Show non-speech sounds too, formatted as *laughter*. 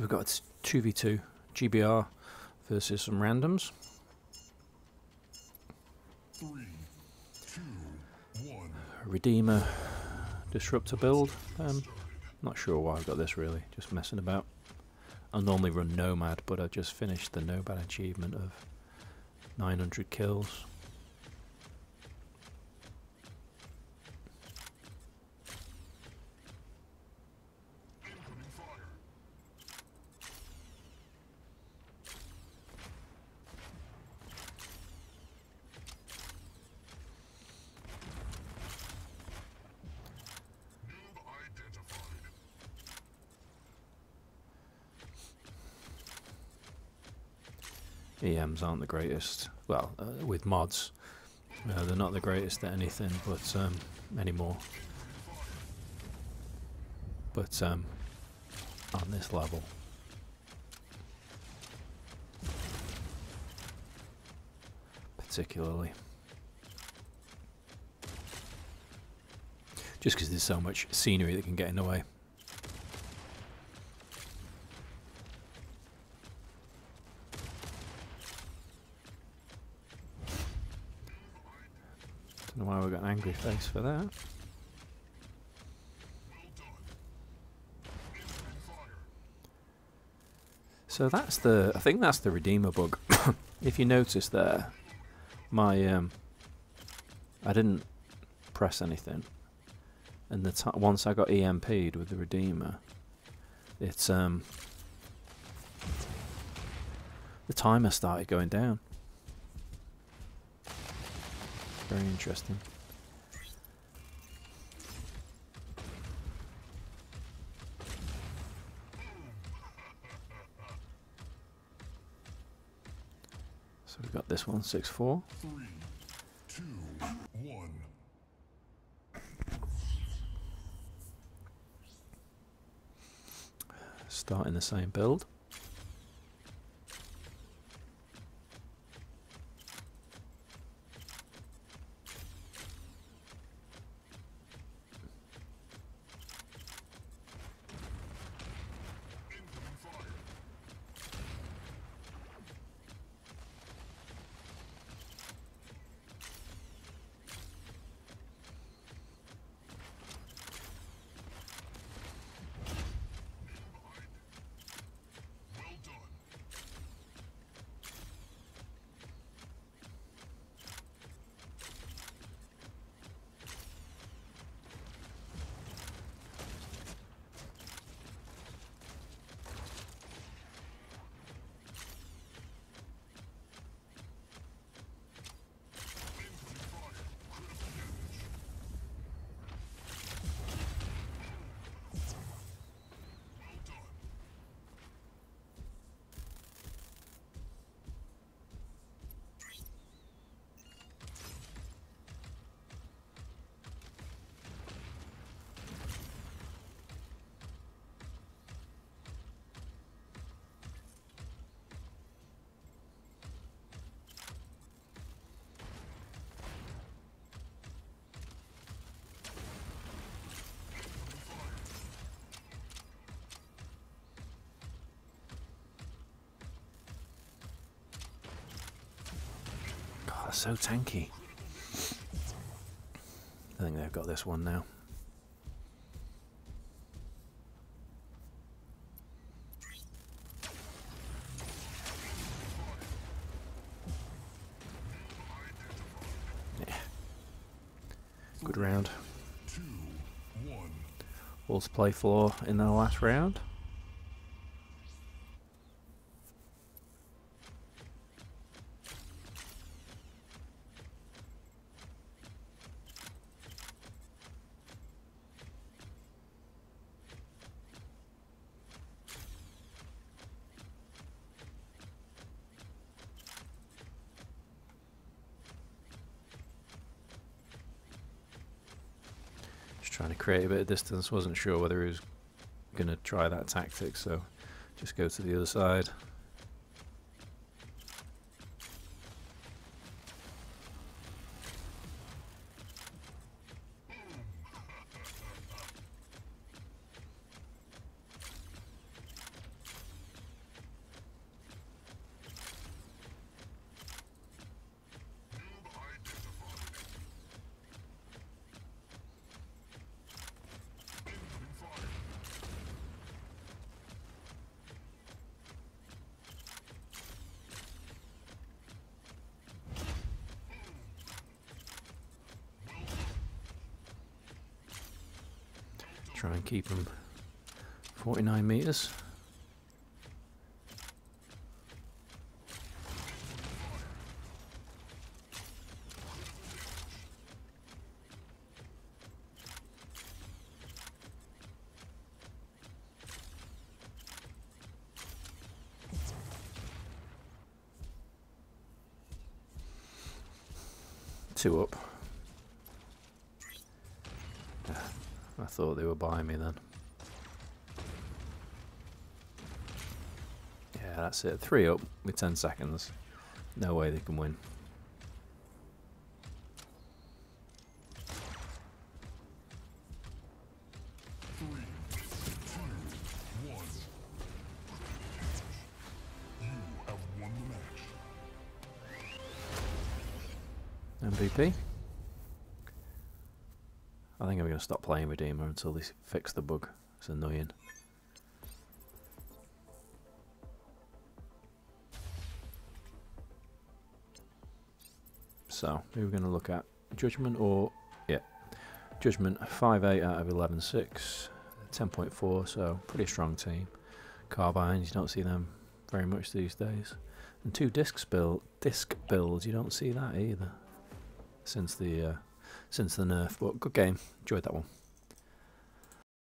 So we've got 2v2 GBR versus some randoms. Redeemer Disruptor build. Um, not sure why I've got this really, just messing about. I normally run Nomad, but I just finished the Nomad achievement of 900 kills. EMs aren't the greatest. Well, uh, with mods, uh, they're not the greatest at anything, but um, anymore. But um, on this level, particularly, just because there's so much scenery that can get in the way. Don't know why we got an angry face for that. So that's the. I think that's the redeemer bug. *coughs* if you notice there, my um, I didn't press anything, and the once I got EMP'd with the redeemer, it's um, the timer started going down. Very interesting. So we've got this one, six four. Three, two, one. starting the same build. That's so tanky. I think they've got this one now. Yeah. Good round. One. Play floor in the last round. Trying to create a bit of distance. Wasn't sure whether he was going to try that tactic, so just go to the other side. Try and keep them 49 metres. Two up. I thought they were buying me then. Yeah, that's it. Three up with 10 seconds. No way they can win. Three, two, one. You have won the match. MVP. I think I'm going to stop playing Redeemer until they fix the bug. It's annoying. So, who are we going to look at? Judgment or. Yeah. Judgment 5 8 out of 11 6. 10.4, so pretty strong team. Carbines, you don't see them very much these days. And two disc build, disc builds, you don't see that either since the uh, since the nerf. But good game, enjoyed that one.